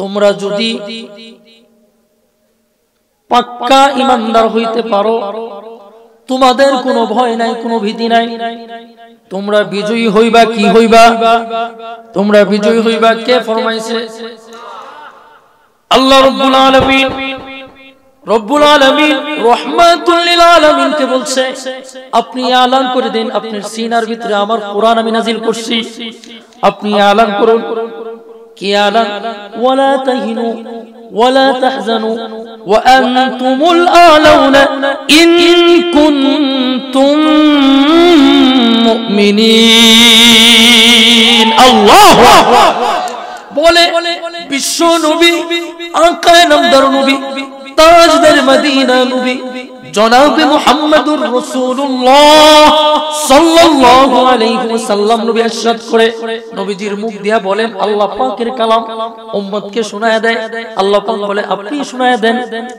তোমরা যদি পাক্কা ইমানদার হইতে পারো, তোমাদের কোনো ভয় নাই, কোনো ভীতি নাই। তোমরা বিজয়ী হইবা কি হইবা? তোমরা বিজয়ী হইবা কে ফরমাইছে? আল্লাহ রব্বুল আলামিন রব্বুল আলামিন রহমাতুল লিল আলামিন কে বলছে, আপনি এলান করে দেন, আপনার সিনার ভিতরে আমার কোরআন আমি নাজিল করছি। আপনি এলান করুন। কি এলান ওয়ালা তাহিনু ওয়ালা তাহজানু وأنتم الأعلون إن كنتم مؤمنين الله বলে বিশ্ব নবী আকায় নামদার নবী তাজদার মদিনা নবী জনাবে মুহাম্মদুর রাসূলুল্লাহ সাল্লাল্লাহু আলাইহি ওয়াসাল্লাম নবী ইরশাদ করে নবীজির মুখ দিয়া বলেন, আল্লাহ পাকের কালাম উম্মতকে দেয়। আল্লাহ পাক বলে, আপনি দেন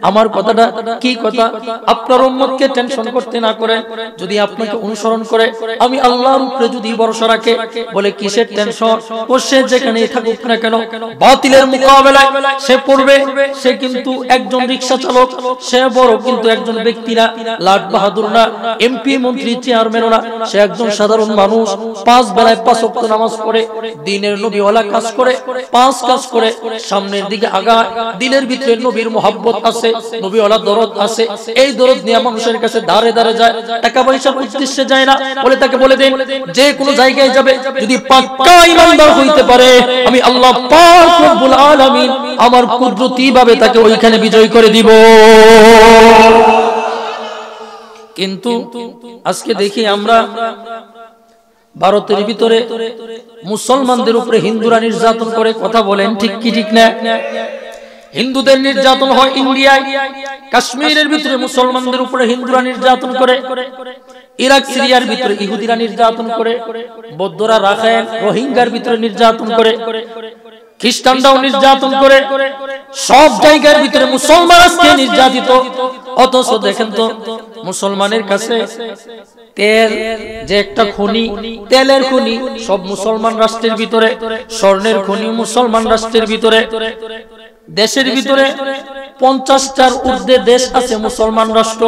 আমার কথাটা কি কথা? আপনার উম্মতকে টেনশন করতে না করে যদি আপনাকে অনুসরণ করে, আমি আল্লাহর উপরে যদি ভরসা রাখে, বলে কিসের টেনশন ও সে যেখানেই থাকুক না কেন, বাতিলের মোকাবেলায় সে পড়বে, সে কিন্তু একজন রিকশা চালক, সে বড় কিন্তু একজন ব্যক্তি লাট বাহাদুর না এমপি, মন্ত্রী চেয়ারম্যান না সে একজন সাধারণ মানুষ, পাঁচ বেলায় পাঁচ নামাজ পড়ে, দিনের নবীওয়ালা কাজ করে, পাঁচ কাজ করে, সামনের দিকে আগা দিনের ভিতরে নবীর মোহাব্বত আছে, নবীওয়ালা দরদ আছে, এই দরদ নিয়ে মানুষের কাছে যায়, টাকা পয়সার উদ্দেশ্যে যায় না, বলে তাকে বলে দেন, যে কোনো জায়গায় যাবে, যদি পাক্কা ইমানদার হইতে পারে, আমি আল্লাহ পাক রব্বুল আলামিন আমার কুদরতি ভাবে তাকে ওইখানে বিজয় করে দিব। কিন্তু আজকে দেখি আমরা ভারতের ভিতরে মুসলমানদের উপরে হিন্দুরা নির্যাতন করে কথা বলেন ঠিক কি ঠিক না? হিন্দুদের নির্যাতন হয় ইন্ডিয়ায় কাশ্মীরের ভিতরে মুসলমানদের উপরে হিন্দুরা নির্যাতন করে ইরাক সিরিয়ার ভিতরে ইহুদিরা নির্যাতন করে বৌদ্ধরা রাখায়ন রোহিঙ্গার ভিতরে নির্যাতন করে খ্রিস্টানরাও নির্যাতন করে সব জায়গার ভিতরে মুসলমান আজকে নির্যাতিত। অথচ দেখেন তো মুসলমানের কাছে তেল যে একটা খনি তেলের খনি সব মুসলমান রাষ্ট্রের ভিতরে স্বর্ণের খনি মুসলমান রাষ্ট্রের ভিতরে দেশের ভিতরে পঞ্চাশটার ঊর্ধ্বে দেশ আছে, মুসলমান রাষ্ট্র।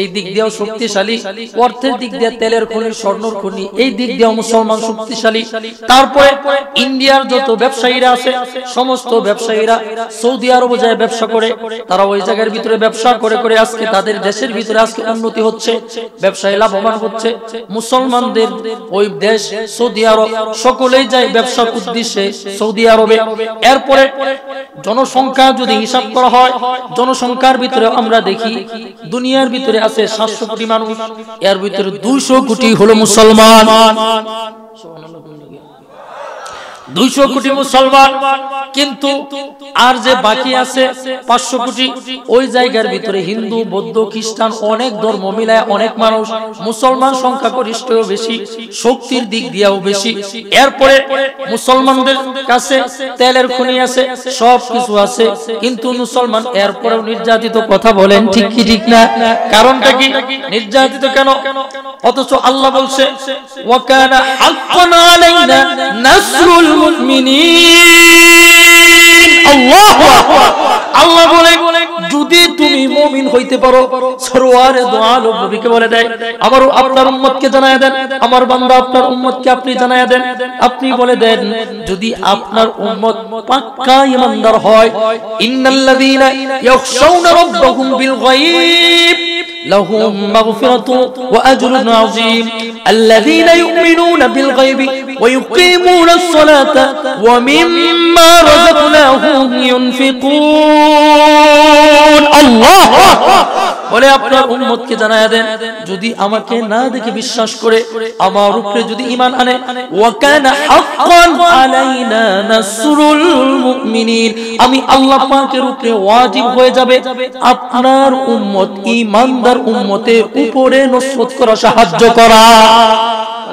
এই দিক দিয়েও শক্তিশালী, অর্থের দিক দিয়ে তেলের খনি, স্বর্ণর খনি, এই দিক দিয়েও মুসলমান শক্তিশালী। তারপরে ইন্ডিয়ার যত ব্যবসায়ীরা আছে, সমস্ত ব্যবসায়ীরা সৌদি আরব যায় ব্যবসা করে। তারা ওই জায়গার ভিতরে ব্যবসা করে করে আজকে তাদের দেশের ভিতরে আজকে উন্নতি হচ্ছে, ব্যবসায় লাভবান হচ্ছে। মুসলমানদের ওই দেশ, সৌদি আরব, সকলেই যায় ব্যবসার উদ্দেশ্যে সৌদি আরবে। এরপরে জনসংখ্যা যদি হিসাব করা হয় জনসংখ্যার ভিতরে আমরা দেখি দুনিয়ার ভিতরে আছে সাতশো কোটি মানুষ এর ভিতরে দুইশো কোটি হলো মুসলমান। দুইশো কোটি মুসলমান কিন্তু আর যে বাকি আছে পাঁচশো কোটি ওই জায়গার ভিতরে হিন্দু বৌদ্ধ খ্রিস্টান অনেক ধর্ম মিলায় অনেক মানুষ মুসলমান সংখ্যা গরিষ্ঠ বেশি শক্তির দিক দিয়েও বেশি। এরপরে মুসলমানদের কাছে তেলের খনি আছে সব কিছু আছে কিন্তু মুসলমান এরপরেও নির্যাতিত কথা বলেন ঠিক কি ঠিক না? কারণটা কি? নির্যাতিত কেন? অথচ আল্লাহ বলছে ওয়াকানা হাক্কান আলাইনা নাসরুল المؤمنين. আল্লাহ আপনি বলে দেন যদি আপনার উম্মত পাক্কা ইমানদার হয় لهم مغفرة وأجر عظيم الذين يؤمنون بالغيب ويقيمون الصلاة ومما رزقناهم বলে আপনার উম্মতকে জানায় দেন, যদি আমাকে না দেখে বিশ্বাস করে, আমার উপরে যদি ঈমান আনে আমি আল্লাহ পাকের উপরে ওয়াজিব হয়ে যাবে, আপনার উম্মত, ঈমানদার উম্মতের উপরে নসরত করা সাহায্য করা।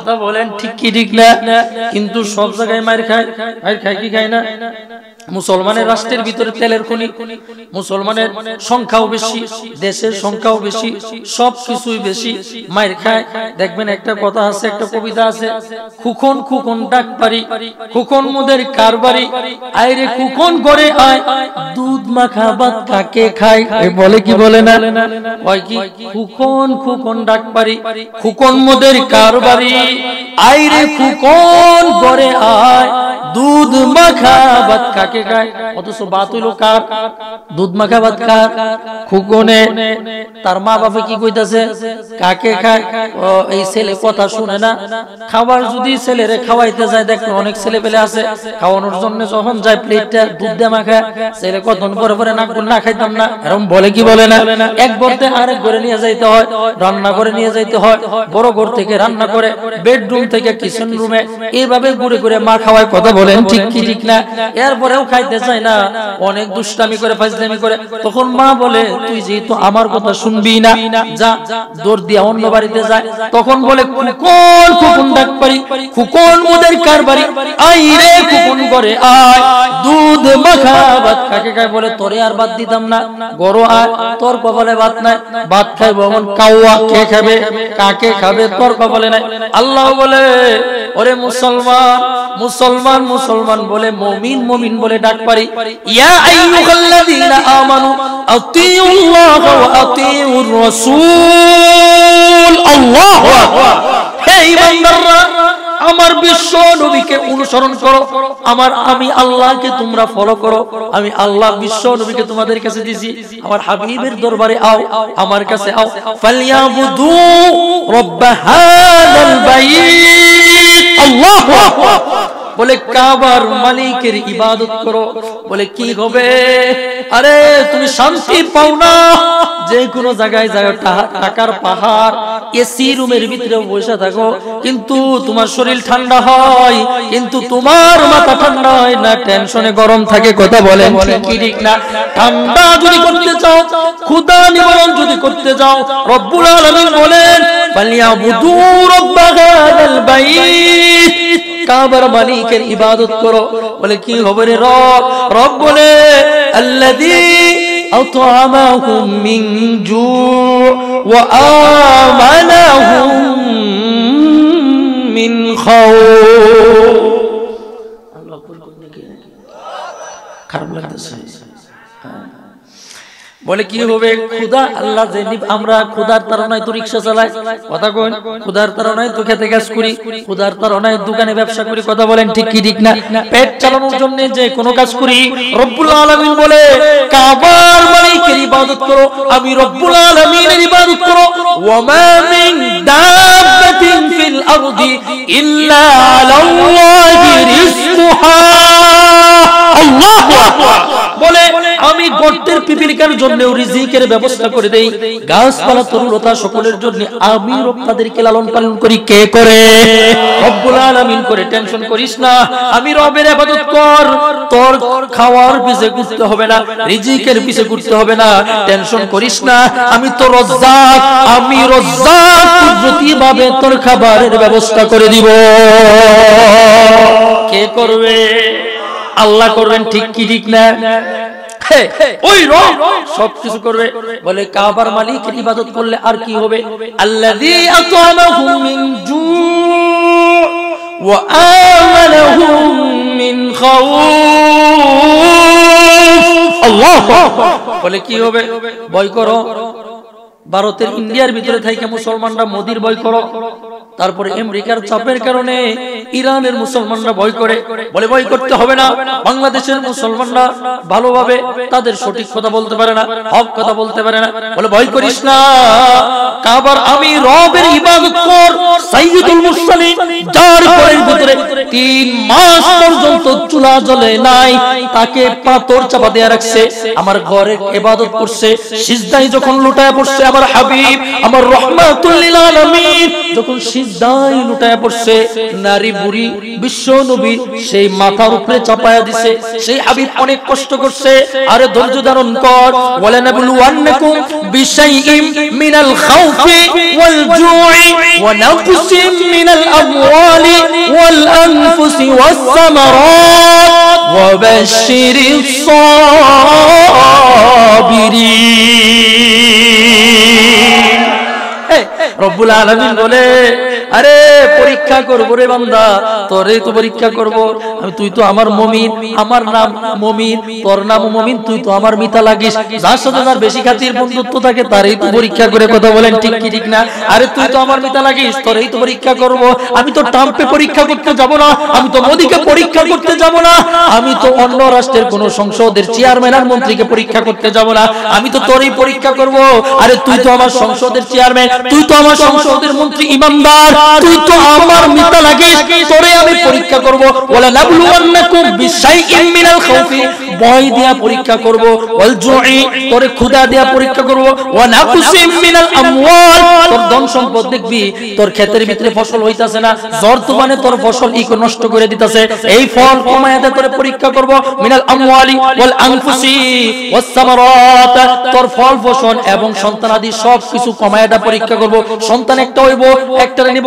কথা বলেন ঠিক কি ঠিক না? কিন্তু সব জায়গায় মার খায় মার খায় কি খায় না? মুসলমানের রাষ্ট্রের ভিতরে তেলের খনি মুসলমানের সংখ্যাও বেশি দেশের সংখ্যাও বেশি সব কিছুই বেশি মায়ের খায়। দেখবেন একটা কথা আছে একটা কবিতা আছে খুখন খুখন ডাক পারি খুখন মোদের কারবারি আইরে খুখন করে আয় দুধ মাখা ভাত কাকে খায়? বলে কি বলে না? কয় কি? খুখন খুখন ডাক পারি খুখন মোদের কারবারি। আইরে খুখন করে আয়, দুধ মাখা ভাত কাকে খায় অথচ বাত কার? দুধ মাখা ভাত কার? খুকনে তার মা বাবা কি কইতাছে? কাকে খায়? এই ছেলে কথা শুনে না। খাবার যদি ছেলেরে খাওয়াইতে যায় দেখো অনেক ছেলে পেলে আছে। খাওয়ানোর জন্য যখন যায় প্লেটটা, দুধ দিয়ে মাখা ছেলে কতক্ষণ পরে পরে না না খাইতাম না। এরকম বলে কি বলে না? এক ঘরতে আরেক ঘরে নিয়ে যাইতে হয়, রান্না করে নিয়ে যাইতে হয়, বড় ঘর থেকে রান্না করে। বেডরুম থেকে কিচেন রুমে এইভাবে ঘুরে ঘুরে মা খাওয়ায় কথা বলেন, ঠিক কি, ঠিক না? এরপরেও খাইতে চায় না। অনেক দুষ্টামি করে, ফাজলামি করে। তখন মা বলে, তুই যেহেতু আমার কথা শুনবি না, যা, দৌড় দিয়া অন্য বাড়িতে যায় তখন বলে কুকন কুকুন ডাক পারি কুকন মোদের কার বাড়ি আই রে কুকুন করে আয়, দুধ, মাখা, ভাত কাকে খায় বলে, তোরে আর ভাত দিতাম না, গরো আয়, তোর কপালে ভাত নাই, ভাত খাইবো এমন কাউয়া, কে খাবে, কাকে খাবে, তোর কপালে নাই। আল্লাহ বলে ওরে মুসলমান মুসলমান মুসলমান বলে মমিন মমিন বলে ডাক পারি। ইয়া আল্লাহু হে আমার বিশ্ব নবীকে অনুসরণ করো। আমার আমি আল্লাহকে তোমরা ফলো করো। আমি আল্লাহ বিশ্ব নবীকে তোমাদের কাছে দিছি। আমার হাবিবের দরবারে আও। আমার কাছে আও। ফালিয়াবুদু রব্ব হাদাল বাইত। আল্লাহু আকবার। বলে কাবার মালিকের ইবাদত করো। বলে, কি হবে? আরে, তুমি শান্তি পাও না। যে কোনো জায়গায় যাও টাকার পাহাড়, এসি রুমের ভিতরে বসে থাকো। কিন্তু তোমার শরীর ঠান্ডা হয়, কিন্তু তোমার মাথা ঠান্ডা হয় না, টেনশনে গরম থাকে, কথা বলেন কি ঠিক না। ঠান্ডা যদি করতে চাও, ক্ষুধা নিবারণ যদি করতে চাও, রব্বুল আলামিন বলেন ফালিয়াবুদু রব্বা হাদাল বাইত। কাবার মালিকের ইবাদত করো। বলে, কি হবে রে রব? রব বলে মিন জু' ওয়া আমানাহুম মিন খাউফ আল্লাহ খারাপ লাগতেছে। বলে কি হবে? খুদা, আল্লাহ যে আমরা খুদার তারনায় তো রিক্সা চালাই। কথা কই খুদার তারনায় তো খেতে কাজ করি, খুদার তারনায় দোকানে ব্যবসা করি। কথা বলেন, ঠিক কি ঠিক না? পেট চালানোর জন্য যে কোনো কাজ করি, রব্বুল আলামিন বলে, কাবার মালিকের ইবাদত করো, আমি রব্বুল আলামিনের ইবাদত করো। ওয়া মা মিন দাব্বাতিন ফিল আরদি ইল্লা আলাল্লাহি রিজকুহা। বলে আমি গর্তের পিপিলিকার জন্য রিজিকের ব্যবস্থা করে দেই। গাছপালা তরুলতা সকলের জন্য আমি রব্বাদেরকে লালন পালন করি। কে করে? রব্বুল আলামিন করে। টেনশন করিস না। আমি রবের ইবাদত কর। তোর খাওয়ার পিছে ঘুরতে হবে না। রিজিকের পিছে ঘুরতে হবে না। টেনশন করিস না। আমি তো রজ্জাক। আমি রজ্জাক। কুদরতি ভাবে তোর খাবারের ব্যবস্থা করে দিব। কে করবে? আল্লাহ করবেন ঠিক কি ঠিক না? ওই করবে। বলে করলে আর কি হবে? আল্লাযী বলে কি হবে? ভয় করো। ভারতের ইন্ডিয়ার ভিতরে থেকে মুসলমানরা মোদির ভয় করো। তারপরে আমেরিকার চাপের কারণে ইরানের মুসলমানরা ভয় করে। বলে ভয় করতে হবে না। বাংলাদেশের মুসলমানরা ভালোভাবে তাদের সঠিক কথা বলতে পারে না হক কথা বলতে পারে না। বলে ভয় করিস না। কাবার আমি রবের ইবাদত কর। সাইয়্যিদুল মুরসালিন যার ঘরের ভিতরে তিন মাস পর্যন্ত চুলা জ্বলে নাই। তাকে পাথর চাপা দেয়া রাখছে। আমার ঘরে ইবাদত করছে। সিজদায় যখন লুটায় পড়ছে আমার হাবিব আমার রহমাতুল লিল আলামিন যখন সিজদায় লুটায় পড়ছে, নারী বুড়ি, বিশ্ব নবী, সেই মাথার উপরে দিছে। সেই হাবিব অনেক কষ্ট করছে, আরে ধৈর্য ধারণ কর। বলে না বলু মিনাল খাউফি ওয়াল জুই ওয়া মিনাল আমওয়ালি ওয়াল আনফুসি ওয়াস সামারাত রব্বুল আলামিন বলে আরে, পরীক্ষা করব রে বান্দা। তোরে তো পরীক্ষা করব। আমি, তুই তো আমার মমিন। আমার নাম মমিন, তোর নাম মমিন, তুই তো আমার মিতা লাগিস। যার সাথে তার বেশি খাতির বন্ধুত্ব থাকে, তারই তো পরীক্ষা করে কথা বলেন, ঠিক কি ঠিক না? আরে, তুই তো আমার মিতা লাগিস, তোরই তো পরীক্ষা করব। আমি তো ট্রাম্পে পরীক্ষা করতে যাব না, আমি তো মোদিকে পরীক্ষা করতে যাব না। আমি তো অন্য রাষ্ট্রের কোন সংসদের চেয়ারম্যান আর মন্ত্রীকে পরীক্ষা করতে যাব না। আমি তো তোরই পরীক্ষা করব। আরে, তুই তো আমার সংসদের চেয়ারম্যান তুই তো আমার সংসদের মন্ত্রী, ইমানদার। তুই তো আমার মিতা লাগিস তোরে আমি পরীক্ষা করব। ওয়ালা নাবলুওয়ান্নাকুম বিশাইইন মিনাল খাউফি। ভয় দিয়া পরীক্ষা করব। ওয়াল জুই তোরে ক্ষুধা দিয়া পরীক্ষা করব। ওয়া নাকুসিম মিনাল আমওয়াল। তোর ধন সম্পদ দেখবি তোর ক্ষেতের ভিতরে ফসল হইতাছে না। তুফানে তোর ফসল ইকো নষ্ট করে দিতাছে। এই ফল কমায়া দে তোরে পরীক্ষা করব। মিনাল আমওয়ালি ওয়াল আনফুসি ওয়াস সামারাত তোর ফল ফসল এবং সন্তানাদি সব কিছু কমায়া দে পরীক্ষা করব। সন্তান একটা হইব একটা নিব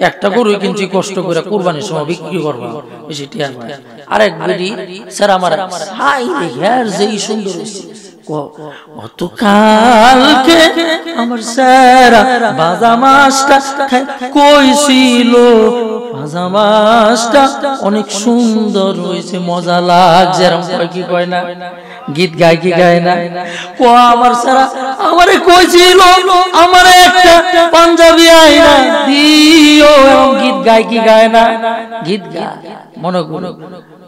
একটা গরু কিনছি কষ্ট করে কুরবানির সময় বিক্রি করব। বেশি টিয়া আরেক বেরি স্যার, আমার হাই হ্যার যেই সুন্দর কালকে আমার স্যারা বাজা মাছটা কইছিল মাছটা অনেক সুন্দর হয়েছে, মজা লাগছে। এরকম কয় কি কয় না? গীত গায় কি গায় না? ও আমার সারা, আমারে কইছিল, আমারে একটা পাঞ্জাবি আইনা দিও। গীত গায় কি গায় না? গীত গায়, মনে মনে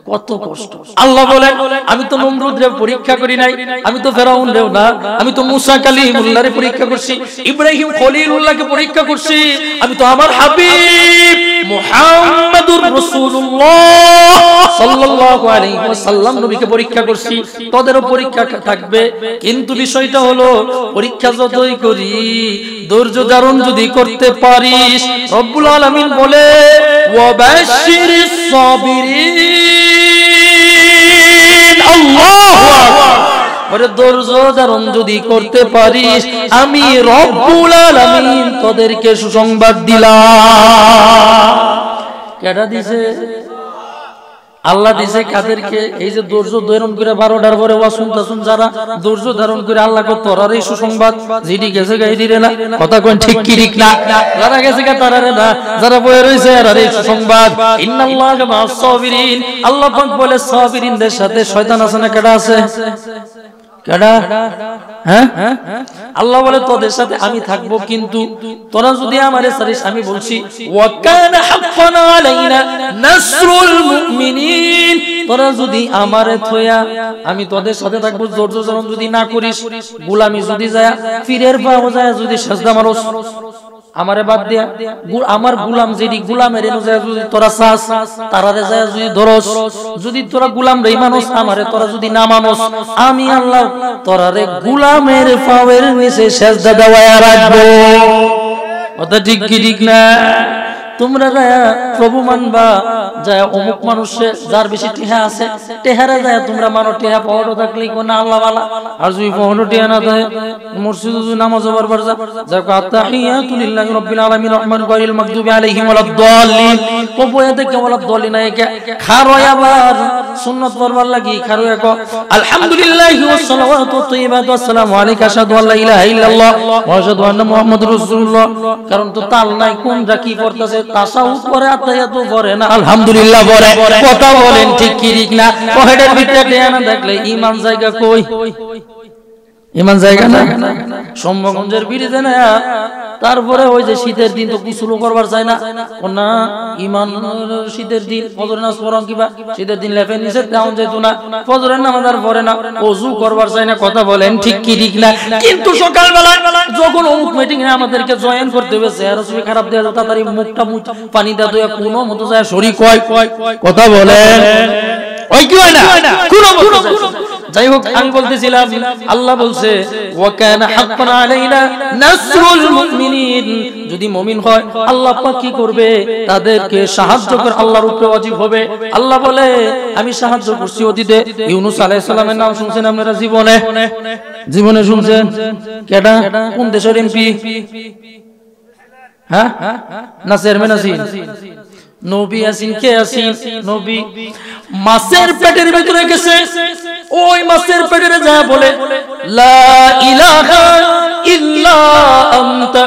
কত কষ্ট। আল্লাহ বলেন, আমি তো নমরুদ রে পরীক্ষা করি নাই, আমি তো ফেরাউন রেও না, আমি তো মুসা কালিমুল্লাহ রে পরীক্ষা করছি, ইব্রাহিম খলিলুল্লাহকে পরীক্ষা করছি, আমি তো আমার হাবিব মুহাম্মাদুর রাসূলুল্লাহ সাল্লাল্লাহু আলাইহি ওয়াসাল্লাম নবীকে পরীক্ষা করছি, তোদেরও পরীক্ষা থাকবে। কিন্তু বিষয়টা হলো, পরীক্ষা যতই করি, ধৈর্য ধারণ যদি করতে পারিস, রব্বুল আলামিন বলে ওয়াবাশশিরিস সাবিরিন। ওরে যদি করতে পারিস আমি রব্বুল আলামিন তোদেরকে সুসংবাদ দিলাম। কেটা দিছে? আল্লাহ দিছে কাদেরকে এই যে ধৈর্য ধারণ করে বারোটার পরে যারা, ধৈর্য ধারণ করে আল্লাহ এই সুসংবাদ গেছে গাই দিলে না, কথা কোন ঠিক কি ঠিক না? যারা গেছে গা তারা না, যারা বয়ে রয়েছে আর এই সুসংবাদ। সাবিরিন আল্লাহ পাক বলে সাবিরিনদের সাথে শয়তান আছে না কেডা আছে? হ্যাঁ? আল্লাহ বলে, তোদের সাথে আমি থাকব কিন্তু তোরা যদি আমারে সারিস, আমি বলছি তোরা যদি আমারে থয়া আমি তোদের সাথে থাকব, জোর জোর যদি না করিস, গোলামি যদি যায় ফিরের পাও যায়, যদি সাজদা মারস। আমারে বাদ দিয়া আমার গুলাম যদি গুলামের যদি তোরা চাস, তারারে যায় যদি ধরস। যদি তোরা গুলাম রে মানুষ আমারে তোরা যদি না মানুষ আমি আল্লাহ তোরারে গুলামের পাওয়ের নিচে সেজদা দেওয়া রাখব। কথা ঠিক কি ঠিক না? তোমরা যায় প্রভু মানবা, যায় অমুক মানুষে যার বেশি টেহা আছে, টেহারা যায় তোমরা মানো, টেহা পাওয়াটা থাকলে কোন আল্লাহ বালা। আর যদি পাওয়ানো টেহা না যদি নামাজ যা রাব্বিল আলামিন রহমান আলাইহিম ওয়ালাদ-দাল্লিন কবয়াতে কে ওয়ালাদ-দাল্লিন একে খারোয় আবার, সুন্নাত পড়বার লাগি খারোয় কো। আলহামদুলিল্লাহি ওয়াস সালাওয়াতু তাইয়্যিবাতু আসসালামু আলাইকা, আশহাদু আল্লা ইলাহা ইল্লাল্লাহ ওয়া আশহাদু আন্না মুহাম্মাদুর রাসূলুল্লাহ। কারণ তো তাল নাই, কোনটা কি পড়তাছে তাসাউফ করে আত্তাহিয়াতু করে না। আলহামদুলিল্লাহ বলে কথা বলেন ঠিক কি ঠিক না? পকেটের ভিতরে দেখলে ইমান জায়গা কই? ইমান জায়গা না সম্ভগঞ্জের বিরিতে না তারপরে ওই যে শীতের দিন তো কুসুলো করবার চাই না না ইমান শীতের দিন ফজরের নামাজ পড়াম কিবা শীতের দিন লেফে নিচে তেমন যেত না ফজরের নামাজ আর পড়ে না ওযু করবার চাই না কথা বলেন ঠিক কি ঠিক না কিন্তু সকালবেলা যখন অমুক মিটিং এ আমাদেরকে জয়েন করতে হবে চেহারা ছবি খারাপ দেওয়া তাড়াতাড়ি মুখটা মুখ পানি দেওয়া দেওয়া কোনো মতো যায় শরীর কয় কথা বলেন ওই কি হয় না কোনো মতো যায় যাই হোক, আমি বলতেছিলাম, আল্লাহ বলছে যদি মুমিন হয়, আল্লাহ কি করবে? তাদেরকে সাহায্য করে আল্লাহর উপরে ওয়াজিব হবে। আল্লাহ বলে, আমি সাহায্য করছি অতীতে। ইউনুস আলাইহিস সালামের নাম শুনছেন আপনারা জীবনে? জীবনে শুনছেন? কেডা? কোন দেশের এমপি? হ্যাঁ? না চেয়ারম্যান আছেন নবী আসিন কে আসিন নবী মাছের পেটের ভিতরে গেছে। ওই মাছের পেটের যা বলে লা ইলাহা ইল্লা আনতা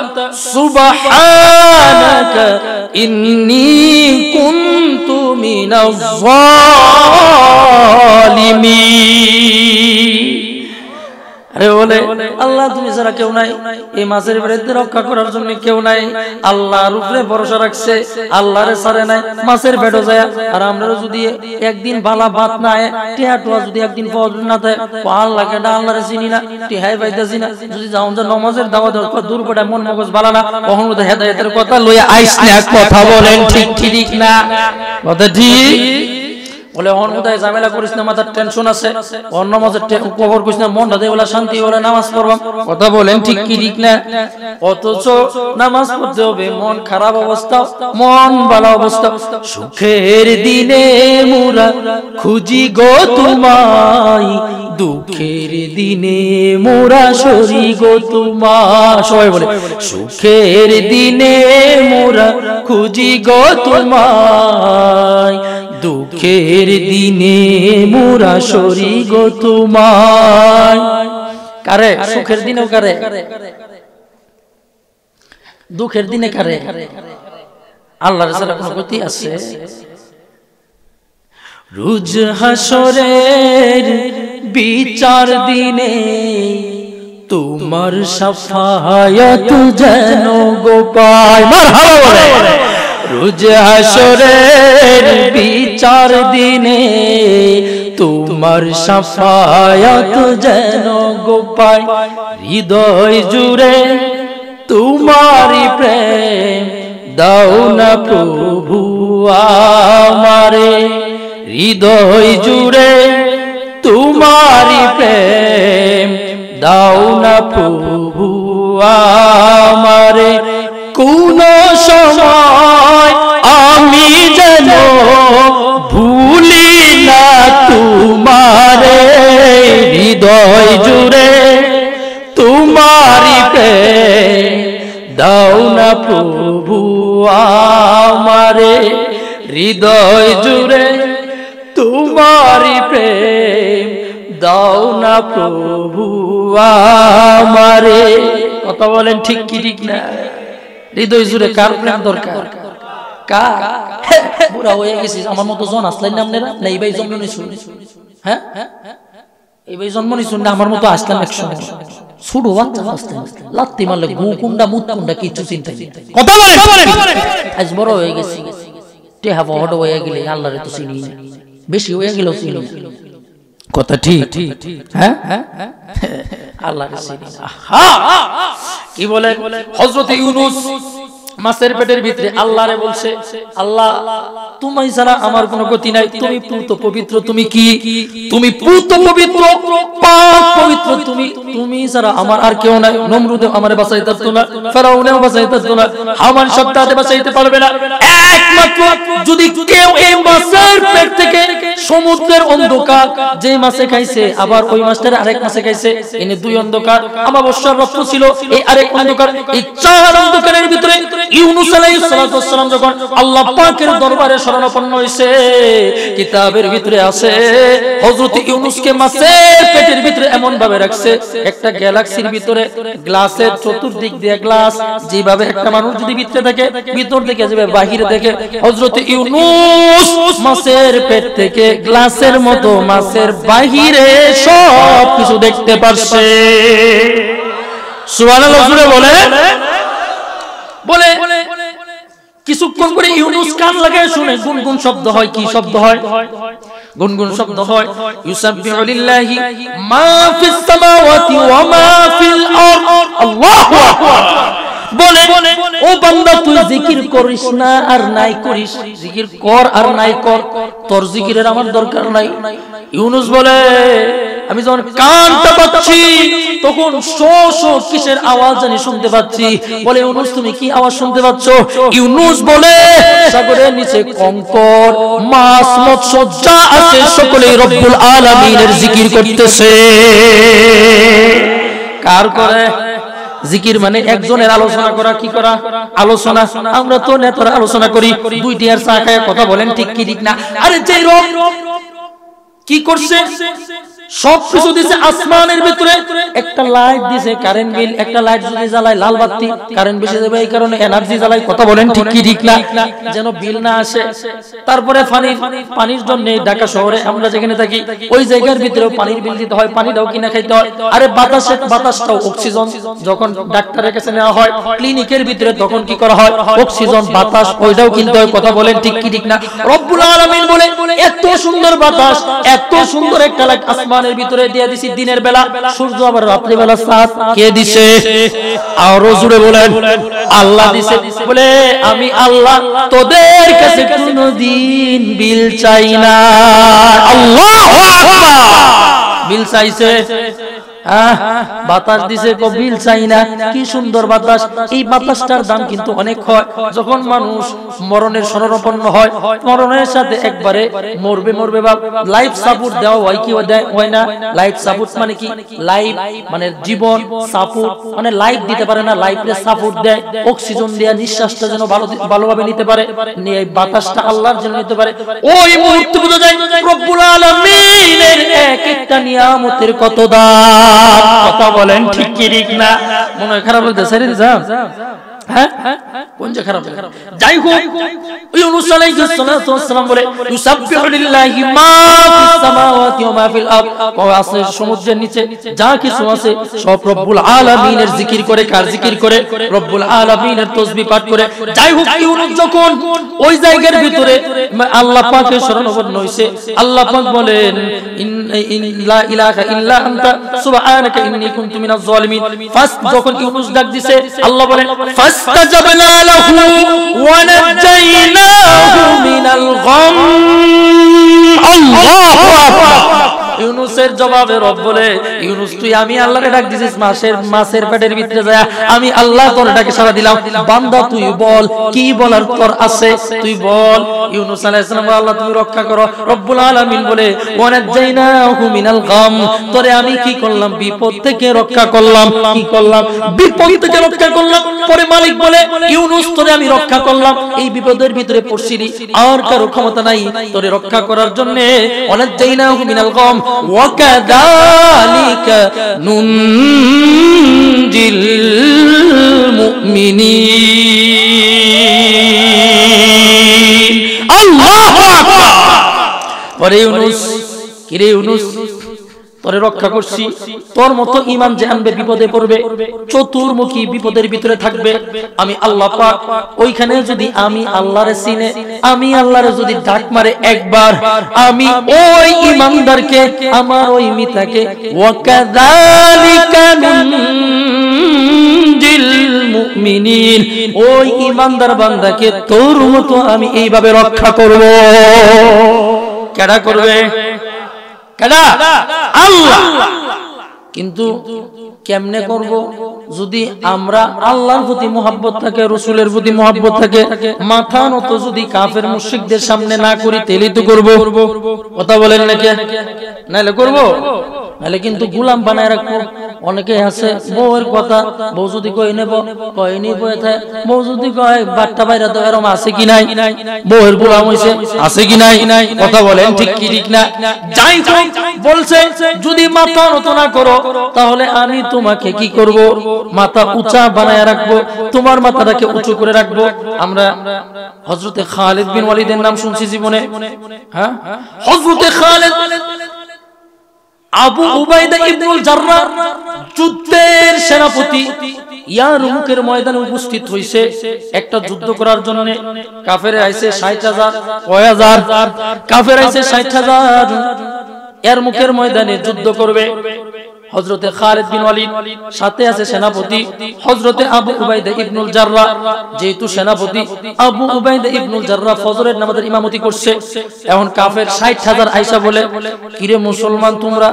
সুবহানাকা ইন্নী কুনতু মিনাজ জালিমিন আরে বলে আল্লাহ তুমি ছাড়া কেউ নাই এই মাছের বিরুদ্ধে রক্ষা করার জন্য কেউ নাই আল্লাহর উপরে ভরসা রাখছে আল্লাহরে সারে নাই মাছের পেটও যায় আর আমরা যদি একদিন বালা ভাত না টিহা টুয়া যদি একদিন পাওয়া না দেয় আল্লাহ কেডা আল্লাহরে চিনি না টিহাই পাইতেছি না যদি যাও যে নমাজের দাওয়াত দূর পড়ে মন মগজ বালা না কখন হেদায়েতের কথা লইয়া আইস না কথা বলেন ঠিক ঠিক না। কথা ঠিক। বলে অন্যদায় ঝামেলা করিস না, মাথার টেনশন আছে। অন্য মাঝের কবর করিস না, মনটা দিয়ে বলে, শান্তি বলে নামাজ পড়বাম। কথা বলেন ঠিক কি ঠিক না? অথচ নামাজ পড়তে হবে, মন খারাপ অবস্থা, মন ভালো অবস্থা। সুখের দিনে মোরা খুঁজি গো তোমায়, দুঃখের দিনে মোরা সরি গো তোমার সবাই বলে সুখের দিনে মোরা খুঁজি গো তোমায়। দুঃখের দিনে মোরা সরি গো তোমায়। কারে? সুখের দিনেও কারে? দুঃখের দিনে কারে? আল্লাহর ছাড়া কোনো গতি আছে। রুজ হাসরের বিচার দিনে তোমার সাফায়াত যেন গোপায় মার বলে। রোজ হাসরের বিচার দিনে তোমার সাফায়াত যেন গোপায় হৃদয় জুড়ে তোমারি প্রেম দাও না প্রভু আমারে। হৃদয় জুড়ে তোমারি প্রেম দাও না প্রভু আমারে। কোন সময় আমি যেন ভুলি না তোমারে। হৃদয় জুড়ে তোমারি প্রেম। দাও না প্রভু আমারে। হৃদয় জুড়ে তোমারি প্রেম। দাও না প্রভু আমারে। কথা বলেন ঠিক কি ঠিক না? হৃদয় জুড়ে কার প্রেম দরকার? কা বুড়া হয়ে গেছিস। আমার মতো জন আসলেন না আপনারা? না এই ভাই জন্ম নিছুন হ্যাঁ? এই ভাই জন্ম নিছুন না আমার মতো আসলাম একশো ছোট বাচ্চা আসতেন লাত্তি মারলে গু কুন্ডা মুত কুন্ডা কিছু চিন্তা কথা বলেন আজ বড় হয়ে গেছি। টেহা বড় হয়ে গেলে আল্লাহরে তো চিনি বেশি হয়ে গেলেও চিনি কথা ঠিক? হ্যাঁ? আল্লাহ কি বলে হজরত ইউনুস মাছের পেটের ভিতরে আল্লাহ রে বলছে, আল্লাহ তুমি ছাড়া আমার কোনো গতি নাই। তুমি পুত পবিত্র, তুমি কি? তুমি পুত পবিত্র পবিত্র, তুমি তুমি ছাড়া আমার আর কেউ নাই। নমরুদে আমারে বাঁচাইতে পারতো না, ফেরাউনেও বাঁচাইতে পারতো না, হামান সত্তাতে বাঁচাইতে পারবে না। একমাত্র যদি কেউ এই মাছের পেট থেকে সমুদ্রের অন্ধকার যে মাছে খাইছে, আবার ওই মাছটার আরেক মাছে খাইছে, এনে দুই অন্ধকার। আমাবস্যার রত্ন ছিল, এই আরেক অন্ধকার, এই চার অন্ধকারের ভিতরে ইউনুস আলাইহিস যখন আল্লাহ পাকের দরবারে শরণাপন্ন হয়েছে কিতাবের ভিতরে আছে, হযরত ইউনুসকে মাছের পেটের ভিতরে এমন ভাবে রাখছে, একটা গ্যালাক্সির ভিতরে গ্লাসের চতুর্দিক দিয়ে গ্লাস, যেভাবে একটা মানুষ যদি ভিতরে থাকে ভিতর যাবে বাহিরে থেকে হযরত ইউনুস মাছের পেট থেকে গ্লাসের মতো মাছের বাহিরে সব কিছু দেখতে পারছে। সুবহানাল্লাহ বলে বলে কিছুক্ষণ করে ইউনুস কান লাগায় শুনে গুনগুন শব্দ হয় কি শব্দ হয়? গুনগুন শব্দ হয় ইউসাববিহু লিল্লাহি মা ফিস সামাওয়াতি ওয়া মা ফিল আরদ। আল্লাহু আকবার। বলে ও বান্দা তুই জিকির করিস না আর নাই করিস। জিকির কর আর নাই কর। তোর জিকিরের আমার দরকার নাই। ইউনুস বলে আমি যখন কানটা পাচ্ছি তখন শো শো কিসের আওয়াজ জানি শুনতে পাচ্ছি। বলে ইউনুস তুমি কি আওয়াজ শুনতে পাচ্ছ? ইউনুস বলে সাগরের নিচে কঙ্কর মাছ মৎস্য যা আছে। সকলেই রব্বুল আলামিনের জিকির করতেছে। কার করে? জিকির মানে একজনের আলোচনা করা কি করা? আলোচনা আমরা তো নেতারা আলোচনা করি দুইটি আর চা খায় কথা বলেন ঠিক কি ঠিক না? আরে যে রব কি করছে? সব দিছে আসমানের ভিতরে। একটা লাইট দিছে কারেন্ট বিল একটা লাইট যদি জ্বালায় লাল বাতি কারেন্ট বেশি যাবে এই কারণে এনার্জি জ্বালায়, কথা বলেন ঠিক কি ঠিক না? যেন বিল না আসে। তারপরে পানি পানির জন্য ঢাকা শহরে আমরা যেখানে থাকি, ওই জায়গার ভিতরেও পানির বিল দিতে হয়, পানিটাও কিনা খাইতে হয়। আরে বাতাসে বাতাসটাও অক্সিজেন যখন ডাক্তারের কাছে নেওয়া হয় ক্লিনিকের ভিতরে তখন কি করা হয়? অক্সিজেন বাতাস, ওইটাও কিনতে হয়, কথা বলেন ঠিক কি ঠিক না? রব্বুল আলামিন বলে, এত সুন্দর বাতাস, এত সুন্দর একটা লাইট আসমানের ভিতরে দিয়ে দিছি দিনের বেলা, সূর্য আবার রাত্রি বেলা সাত। কে দিছে? আরও জুড়ে বলেন। আল্লাহ দিছে। বলে, আমি আল্লাহ, তোদের কাছে কোনদিন বিল চাই না। আল্লাহ বিল চাইছে। বাতাস দিছে কো, বিল চাই না। কি সুন্দর বাতাস। এই বাতাসটার দাম কিন্তু অনেক হয়। যখন মানুষ মরণের শরণাপন্ন হয়, মরণের সাথে একবারে মরবে মরবে বা লাইফ সাপোর্ট দেওয়া হয় কি হয় না? লাইফ সাপোর্ট মানে কি? লাইফ মানে জীবন সাপোর্ট মানে লাইফ দিতে পারে না লাইফে সাপোর্ট দেয়। অক্সিজেন দেয়া, নিঃশ্বাসটা যেন ভালো ভালোভাবে নিতে পারে। নিয়ে বাতাসটা আল্লাহর জন্য নিতে পারে। ওই মুহূর্তে বোঝা যায়, রব্বুল আলামিনের এক একটা নিয়ামতের কত দাম। কথা বলেন, ঠিক কি না? মনে হয় খারাপ হ্যাঁ? কোন যে খারাপ লাগে? যাই হোক, ওই ইউনুস আলাইহিস সালাতু ওয়াসসালাম বলে, ইউসাববিহু লিল্লাহি মা ফিস সামাওয়াতি ওয়া মা ফিল আরদ। ও আছে সমুদ্রের নিচে, যা কিছু আছে, সব রব্বুল আলামিনের জিকির করে, কার জিকির করে? রব্বুল আলামিনের তাসবিহ পাঠ করে। যাই হোক যখন ওই জায়গার ভিতরে আল্লাহ পাকের শরণাপন্ন হইছে। আল্লাহ পাক বলেন লা ইলাহা ইল্লা আনতা, সুবহানাকা ইন্নী কুনতু মিনাজ জালিমিন ফার্স্ট যখন ইউনুস ডাক দিছে, আল্লাহ বলেন, ফাস্তাজাবনা লাহু ওয়া নাজাইনাহু মিনাল গাম। আল্লাহু আকবার। ইউনুসের জবাবে রব বলে, ইউনুস, তুই আমি আল্লাহরে ডাক দিছিস মাসের মাছের পেটের ভিতরে যায়, আমি আল্লাহ তোর ডাকে সাড়া দিলাম। বান্দা, তুই বল, কি বলার তোর আছে? তুই বল। ইউনুস আলাইহিস সালাম আল্লাহ, তুমি রক্ষা করো। রব্বুল আলামিন বলে ওয়ানাজাইনাহু মিনাল গাম। তোরে আমি কি করলাম? বিপদ থেকে রক্ষা করলাম। কি করলাম? বিপদ থেকে রক্ষা করলাম। পরে মালিক বলে, ইউনুস, তোরে আমি রক্ষা করলাম। এই বিপদের ভিতরে পড়ছিলি। আর কারও ক্ষমতা নাই তোরে রক্ষা করার জন্য। ওয়ানাজাইনাহু মিনাল গাম। وكذلك اللہ اور الله أكبر کرے كريونس তোরে রক্ষা করছি। তোর মতো ইমান যে আনবে, বিপদে পড়বে। চতুর্মুখী বিপদের ভিতরে থাকবে। আমি আল্লাহ পাক, ওইখানে যদি আমি আল্লাহরে চিনে, আমি আল্লাহরে যদি ডাক মারে একবার, আমি ওই ইমানদারকে আমার ওই মিতাকে, ওয়াকাযালিকা নুনজিল মুমিনিন, ওই ইমানদার বান্দাকে তোর মতো আমি এইভাবে রক্ষা করব। কেডা করবে? কেডা আল্লাহ। কিন্তু কেমনে করব? যদি আমরা আল্লাহর প্রতি মোহাব্বত থাকে রসুলের প্রতি মোহাব্বত থাকে মাথা নত যদি কাফের মুশিকদের সামনে না করি তেলি তো করব। কথা বলেন নাকি? নাহলে করব। নাহলে কিন্তু গুলাম বানায় রাখব। অনেকে আছে, বউয়ের কথা, বউ যদি কই নেব কই নিব এতে। বউ যদি কয় বাট্টা বাইরে তো এরম আছে কি নাই? বউয়ের গুলাম হইছে, আছে কি নাই? কথা বলেন ঠিক কি, ঠিক না? যাই হোক, বলছে, যদি মাথা নত না করো, তাহলে আমি তোমাকে কি করব? মাথা উঁচা বানায় রাখব, তোমার মাথাটাকে উঁচু করে রাখব। আমরা হজরতে খালিদ বিন ওয়ালিদের নাম শুনছি জীবনে। হ্যাঁ? হজরতে খালিদ আবু উবাইদা ইবনুল জাররাহ যুদ্ধের সেনাপতি। ইয়ারমুকের ময়দানে উপস্থিত হইছে। একটা যুদ্ধ করার জন্য কাফেরে আইছে 60000 6000 কাফের আইছে 60000 এর মুখের ময়দানে যুদ্ধ করবে। হজরতে খালেদ বিন ওয়ালিদ, সাথে আছে সেনাপতি হজরতে আবু উবাইদা ইবনুল জাররা। যেহেতু সেনাপতি আবু উবাইদা ইবনুল জাররা ফজরের নামাজের ইমামতি করছে, এখন কাফের 60000 আয়েশা বলে, কিরে মুসলমান তোমরা?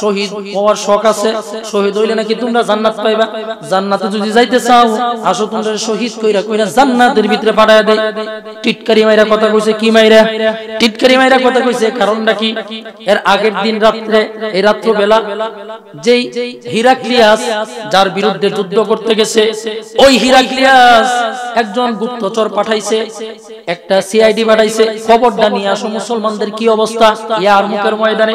শহীদ হওয়ার শখ আছে? শহীদ হইলে নাকি তোমরা জান্নাত পাইবা? জান্নাতে যদি যাইতে চাও, আসো তোমরা শহীদ কইরা কইরা জান্নাতের ভিতরে পাঠায় দেয় টিটকারি মাইরা কথা কইছে কি মাইরা? টিটকারি মাইরা কথা কইছে, কারণটা কি? এর আগের দিন রাত্রে, এই রাত্র বেলা যেই হিরাক্লিয়াস, যার বিরুদ্ধে যুদ্ধ করতে গেছে, ওই হিরাক্লিয়াস একজন গুপ্তচর পাঠাইছে, একটা সিআইডি পাঠাইছে, খবরটা নিয়ে আসো মুসলমানদের কি অবস্থা, ইয়ার মুখের ময়দানে।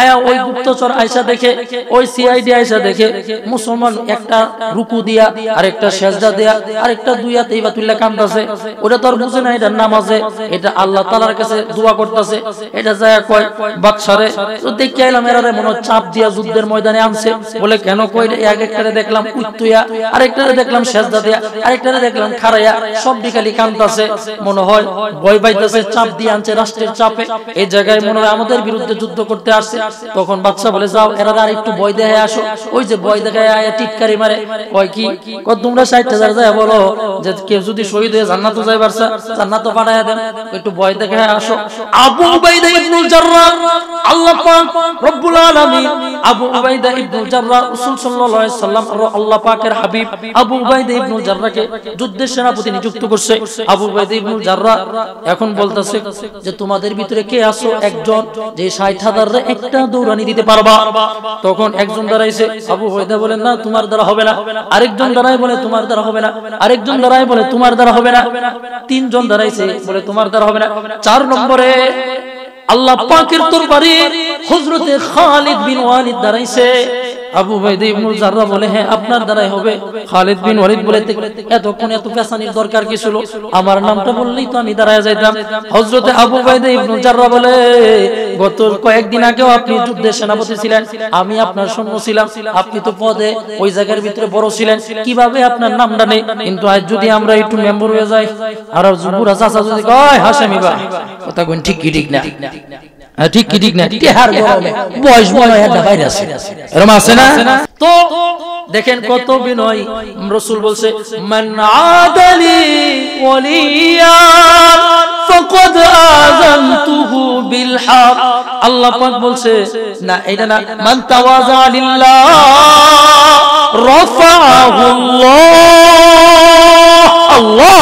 আয়া ওই গুপ্তচর আয়সা দেখে, ওই সিআইডি আয়সা দেখে, মুসলমান একটা রুকু দিয়া আর একটা সেজদা দেয়া আর একটা দুইয়া তেইবাতুল্লাহ কান্দাছে ওটা আর বুঝে না এটা নামাজে, এটা আল্লাহ তালার কাছে দোয়া করতেছে। এটা যায় কয়, বাদশারে, তো দেখে এলাম এরা মনে চাপ দিয়া যুদ্ধের ময়দান ময়দানে আনছে। বলে, কেন কই এক একটারে দেখলাম উত্তুয়া, আরেকটারে দেখলাম সেজদা দিয়া, আরেকটারে দেখলাম খারাইয়া সব বিকালি কান্তাছে। মনে হয় ভয় পাইতেছে, চাপ দিয়ে আনছে রাষ্ট্রের চাপে। এই জায়গায় মনে হয় আমাদের বিরুদ্ধে যুদ্ধ করতে আসছে। তখন বাচ্চা বলে, যাও, এরা আর একটু ভয় দেখে আসো। ওই যে ভয় দেখে আয়া টিটকারি মারে। কয় কি? কত তোমরা ষাট হাজার যায় বলো যে কেউ যদি শহীদ হয়ে জান্নাত যাই পারছে জান্নাত পাঠায় দেন। একটু ভয় দেখে আসো। আবু উবাইদা ইবনুল জাররাহ, আল্লাহ পাক রব্বুল আলামিন আবু উবাইদা উবাইদা ইবনুল জাররাহ রাসূল সাল্লাল্লাহু আলাইহি সাল্লাম আল্লাহ পাকের হাবিব আবু উবাইদা ইবনুল জাররাহকে যুদ্ধের সেনাপতি নিযুক্ত করছে। আবু উবাইদা ইবনুল জাররাহ এখন বলতাছে যে, তোমাদের ভিতরে কে আছো? একজন যে 60000 রে একটা দৌড়ানি দিতে পারবা। তখন একজন দাঁড়াইছে। আবু উবাইদা বলেন না, তোমার দ্বারা হবে না। আরেকজন দাঁড়ায় বলে, তোমার দ্বারা হবে না। আরেকজন দাঁড়ায় বলে, তোমার দ্বারা হবে না। তিনজন দাঁড়াইছে বলে, তোমার দ্বারা হবে না। চার নম্বরে আল্লাহ পাকের তোর বাড়ি হজরতে খালিদ বিন ওয়ালিদ দাঁড়াইছে। আবু বাইদা ইবনুল জাররা বলে হ্যাঁ আপনার দ্বারাই হবে। খালিদ বিন ওয়ালিদ বলে এতক্ষণ এত পেছানির দরকার কি ছিল? আমার নামটা বললেই তো আমি দাঁড়ায় যাইতাম। হযরতে আবু বাইদা ইবনুল জাররা বলে গত কয়েকদিন আগেও আপনি যুদ্ধের সেনাপতি ছিলেন। আমি আপনার সৈন্য ছিলাম। আপনি তো পদে ওই জায়গার ভিতরে বড় ছিলেন। কীভাবে আপনার নামটা নেই? কিন্তু আজ যদি আমরা একটু মেম্বার হয়ে যাই আর বুড়া চাচা যদি কয় হাসামি বা। কথা কোন ঠিক কি ঠিক না। ঠিক কি ঠিক না? টেহার গরমে? বয়স মনে হয় একটা বাইরে আছে এরকম আছে না? তো দেখেন কত বিনয়। রসুল বলছে মান আদালি ওয়ালিয়া ফাকাদ আযানতুহু বিল হক আল্লাহ পাক বলছে না এটা না। মান তাওয়াজা লিল্লাহ রাফাহু আল্লাহ। আল্লাহ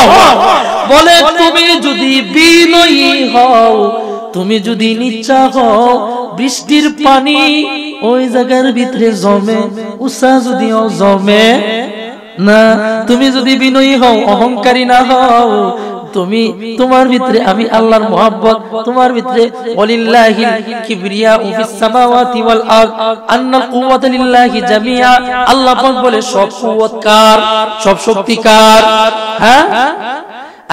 বলে তুমি যদি বিনয়ী হও তুমি যদি নিচ্ছা হও, বৃষ্টির পানি ওই জায়গার ভিতরে জমে, উষা যদিও জমে না, তুমি যদি বিনয়ী হও, অহংকারী না হও, তুমি তোমার ভিতরে আমি আল্লাহর মোহাব্বত, তোমার ভিতরে ওয়ালিল্লাহিল কিবরিয়া ফিস সামাওয়াতি ওয়াল আরদ, আন্নাল কুওয়াতা লিল্লাহি জামিআ আল্লাহ পাক বলে, সব কুওয়াত কার? সব শক্তি কার হ্যাঁ?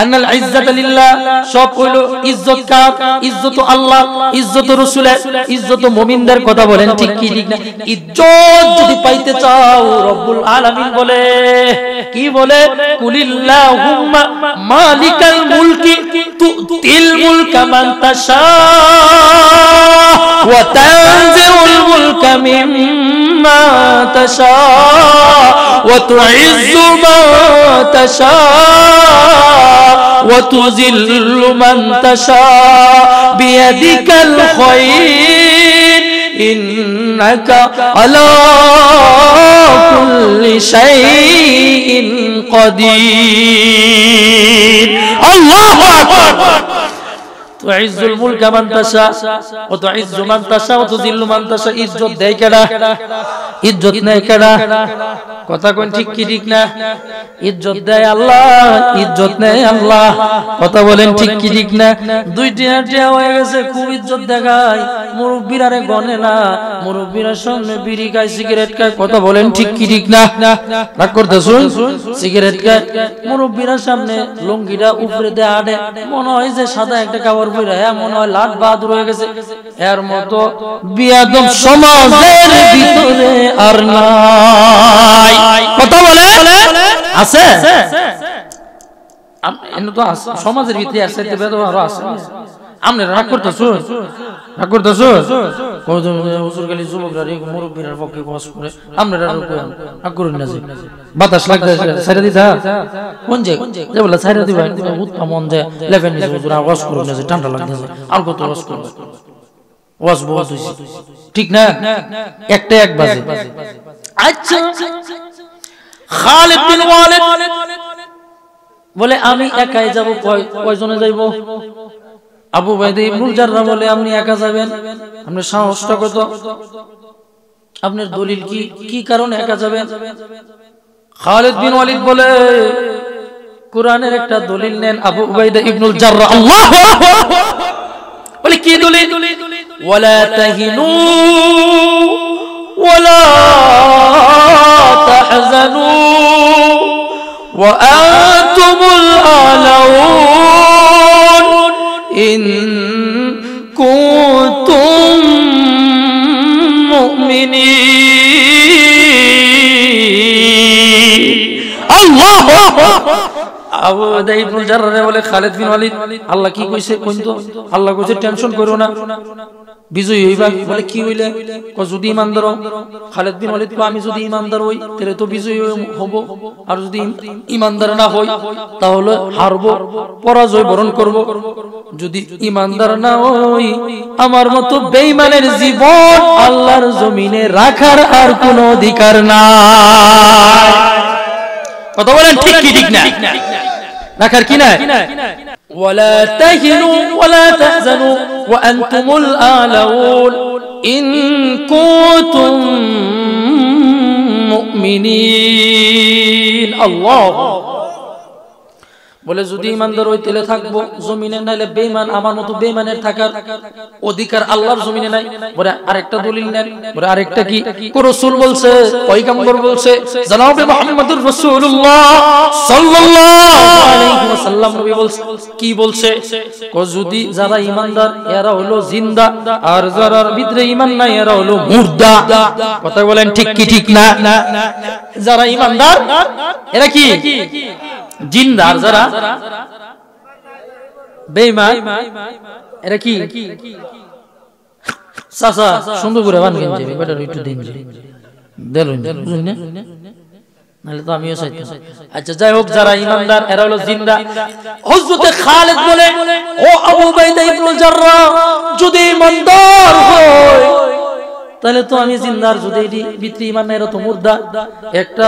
আন্নাল ইজ্জাত লিল্লাহ। সব হইল ইজ্জত কার? ইজ্জত আল্লাহ, ইজ্জত রাসূলের। ইজ্জত মুমিনদের কথা বলেন, ঠিক কি, ঠিক ইজ্জত যদি পাইতে চাও, রব্বুল আলামিন বলে। কি বলে? কুলিল্লাহুম্মা মালিকাল মুলকি তুতিল মুলকা মান তাশা। ওয়া তানজিউল মুলকা মিম্মা তাশা। ওয়া তুইজ্জু মা তাশা। وتذل من تشاء بيدك الخير. إنك على كل شيء قدير. الله أكبر. তুইজ্জুল মুলকা মান তাশা, ও তুইজ্জু মান তাশা, ও তুযিল্লু মান তাশা, ইজ্জত দেয় কেডা? ইজ্জত নেয় কেডা? কথা কোন ঠিক কি ঠিক না? ইজ্জত দেয় আল্লাহ, ইজ্জত নেয় আল্লাহ। কথা বলেন ঠিক কি ঠিক না? দুইটি হাটিয়া হয়ে গেছে, খুব ইজ্জত দেখায়। মুরব্বীরা রে গনে না, মুরব্বীরা সামনে বিড়ি খায়, সিগারেট খায়। কথা বলেন ঠিক কি ঠিক না? রাগ করতে শুন সিগারেট খায়। মুরব্বীরা সামনে লুঙ্গিটা উপরে দিয়ে আডে মনে হয় যে সাদা একটা কাপড় হয় লাট বাহাদুর হয়ে গেছে। এর মতো বিয়াদব সমাজের ভিতরে আর নাই। কথা বলে? আছে? আম- তো সমাজের ভিতরে আছে আরও আছে। আপনি রাগ করতেছো? রাগ করতেছো? হুজুর গেলি যুবকরা রে, মুরব্বীর পক্ষে কষ্ট করে আপনি রাগ করেন রাগ করুন না বাতাস লাগতেছে সাইরা দিতা? কোন যে? যে বলে সাইরা দিবা, উত্তম মন যে লেভেন নিছে হুজুর আওয়াজ করুন না ঠান্ডা লাগতেছে আর কত ওয়াজ করবে? ওয়াজ বহুত হইছে। ঠিক না? একটা এক বাজে। আচ্ছা। খালিদ বিন ওয়ালিদ বলে, আমি একাই যাব কয়জনে যাইব? আবু বাইদে ইবনুল জাররা বলে আপনি একা যাবেন? আপনি সাহসটা কত? আপনার দলিল কি? কি কারণে একা যাবেন? খালিদ বিন ওয়ালিদ বলে কোরআনের একটা দলিল নেন আবু উবাইদা ইবনুল জাররা। আল্লাহ বলে কি দলিল? ওয়ালা তাহিনু ওয়ালা তাহজানু ওয়া আনতুমুল আলাউ إن كون বলে আল্লাহ কি কইছে আল্লাহ কইছে, টেনশন করো না। বিজয়ী হইবা? বলে, কি হইলে? যদি ইমানদার খালিদ বিন আমি যদি ইমানদার হই, তাহলে তো বিজয়ী হব। আর যদি ইমানদার না হই, তাহলে হারবো, পরাজয় বরণ করব। যদি ইমানদার না হই, আমার মতো বেঈমানের জীবন আল্লাহর জমিনে রাখার আর কোনো অধিকার নাই। কথা বলেন ঠিক কি, ঠিক না? نكركنا ولا تهنوا ولا تحزنوا وأنتم الأعلون إن كنتم مؤمنين. الله. বলে যদি ইমানদার ওই তেলে থাকব জমিনে নাইলে বেইমান আমার মতো বেইমানের থাকার অধিকার আল্লাহর জমিনে নাই বলে আরেকটা দলিল নেন বলে আরেকটা কি রাসূল বলছে পয়গম্বর বলছে জনাবে মুহাম্মদুর রাসূলুল্লাহ সাল্লাল্লাহু আলাইহি ওয়াসাল্লাম নবী বলছে কি বলছে কো যদি যারা ইমানদার এরা হলো জিন্দা আর যারা ভিতরে ঈমান নাই এরা হলো মুর্দা কথা বলেন ঠিক কি ঠিক না যারা ইমানদার এরা কি জিন্দার যারা বেঈমান এরা কি সুন্দর করে বান বেটার একটু দিন দেলুন তো আমিও আচ্ছা যাই হোক যারা ইমানদার এরা হলো জিন্দা হযরতে খালিদ বলে ও আবু বাইদা ইবনুল জাররা যদি ইমানদার হয় তাহলে তো আমি জিন্দার যদি ভিতরে ইমান এরা তো মুর্দা একটা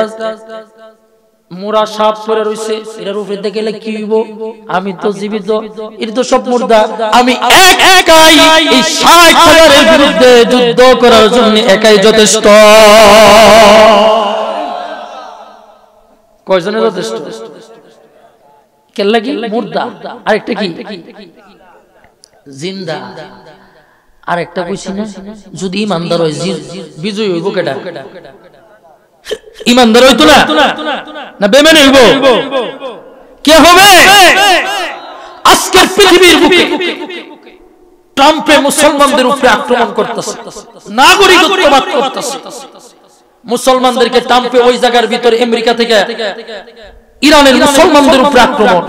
মোরা সাপ করে রইছে, এটার উপরে দেখে গেলে কি হইব? আমি তো জীবিত এটা তো সব মুর্দা। আমি এক একাই এই ষাট হাজারের বিরুদ্ধে যুদ্ধ করার জন্য একাই যথেষ্ট। যথেষ্ট? কি? মুর্দা। আরেকটা কি? জিন্দা। আরেকটা কইছি না, যদি ইমানদার হয় বিজয় হইব কেডা? ইমানদার হইতো না? না বেমানে হইব? কে হবে? আজকের পৃথিবীর বুকে ট্রাম্পে মুসলমানদের উপরে আক্রমণ করতেছে। নাগরিকত্ববাদ করতেছে। মুসলমানদেরকে ট্রাম্পে ওই জায়গার ভিতরে আমেরিকা থেকে ইরানের মুসলমানদের উপরে আক্রমণ।